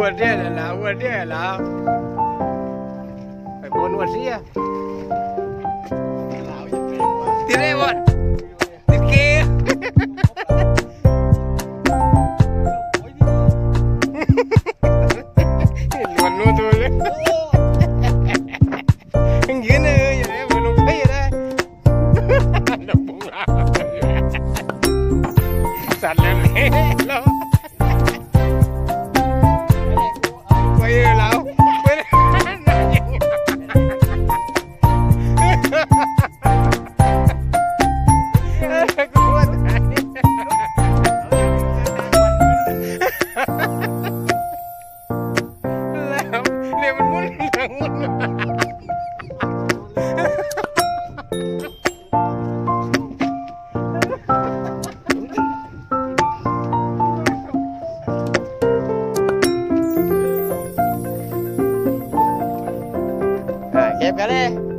buen día, Lela, buen día, Lela. Buenos días. Tiene buen. Salam, hello. Cái